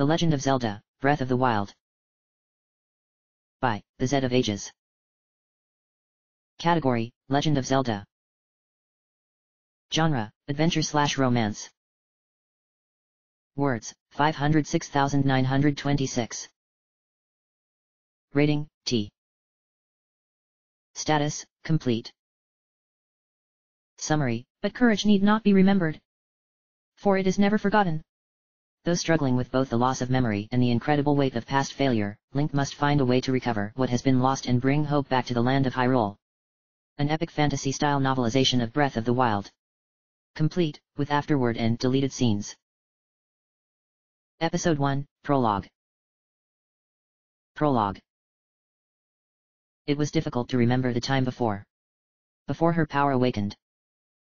The Legend of Zelda, Breath of the Wild. By, The Zed of Ages. Category, Legend of Zelda. Genre, Adventure slash Romance. Words, 506,926. Rating, T. Status, complete. Summary, but courage need not be remembered. For it is never forgotten. Though struggling with both the loss of memory and the incredible weight of past failure, Link must find a way to recover what has been lost and bring hope back to the land of Hyrule. An epic fantasy-style novelization of Breath of the Wild. Complete, with afterward and deleted scenes. Episode 1, Prologue. Prologue. It was difficult to remember the time before. Before her power awakened.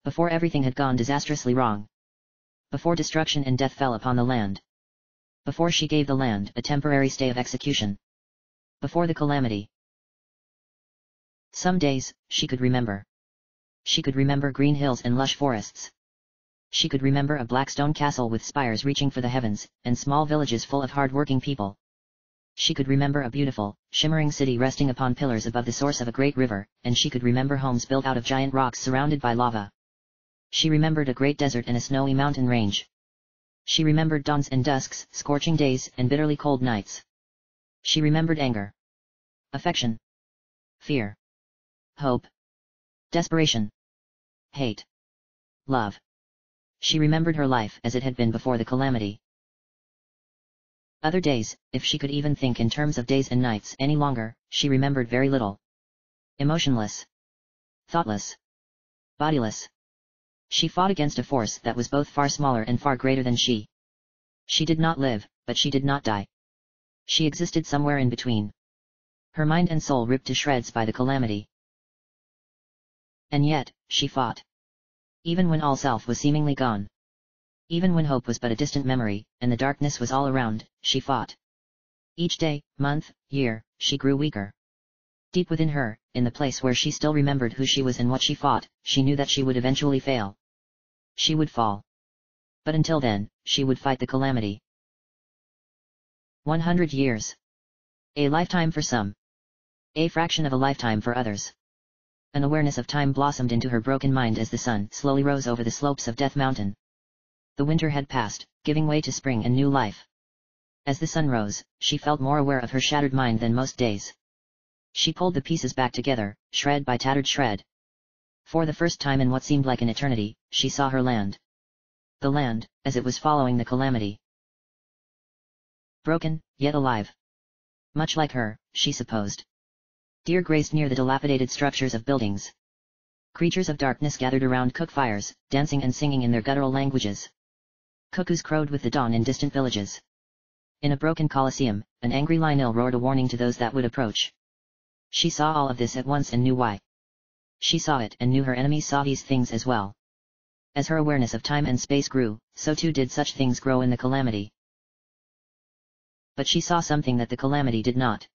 Before everything had gone disastrously wrong before destruction and death fell upon the land. Before she gave the land a temporary stay of execution. Before the calamity. Some days, she could remember. She could remember green hills and lush forests. She could remember a black stone castle with spires reaching for the heavens, and small villages full of hard-working people. She could remember a beautiful, shimmering city resting upon pillars above the source of a great river, and she could remember homes built out of giant rocks surrounded by lava. She remembered a great desert and a snowy mountain range. She remembered dawns and dusks, scorching days and bitterly cold nights. She remembered anger. Affection. Fear. Hope. Desperation. Hate. Love. She remembered her life as it had been before the calamity. Other days, if she could even think in terms of days and nights any longer, she remembered very little. Emotionless. Thoughtless. Bodiless. She fought against a force that was both far smaller and far greater than she. She did not live, but she did not die. She existed somewhere in between. Her mind and soul ripped to shreds by the calamity. And yet, she fought. Even when all self was seemingly gone. Even when hope was but a distant memory, and the darkness was all around, she fought. Each day, month, year, she grew weaker. Deep within her, in the place where she still remembered who she was and what she fought, she knew that she would eventually fail she would fall. But until then, she would fight the calamity. 100 years. A lifetime for some. A fraction of a lifetime for others. An awareness of time blossomed into her broken mind as the sun slowly rose over the slopes of Death Mountain. The winter had passed, giving way to spring and new life. As the sun rose, she felt more aware of her shattered mind than most days. She pulled the pieces back together, shred by tattered shred, for the first time in what seemed like an eternity, she saw her land. The land, as it was following the calamity. Broken, yet alive. Much like her, she supposed. Deer grazed near the dilapidated structures of buildings. Creatures of darkness gathered around cook fires, dancing and singing in their guttural languages. Cuckoos crowed with the dawn in distant villages. In a broken coliseum, an angry Lynel roared a warning to those that would approach. She saw all of this at once and knew why. She saw it and knew her enemies saw these things as well. As her awareness of time and space grew, so too did such things grow in the calamity. But she saw something that the calamity did not.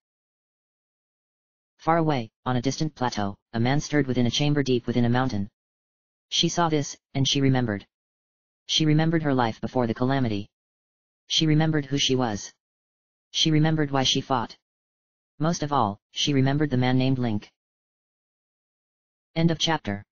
Far away, on a distant plateau, a man stirred within a chamber deep within a mountain. She saw this, and she remembered. She remembered her life before the calamity. She remembered who she was. She remembered why she fought. Most of all, she remembered the man named Link. End of chapter.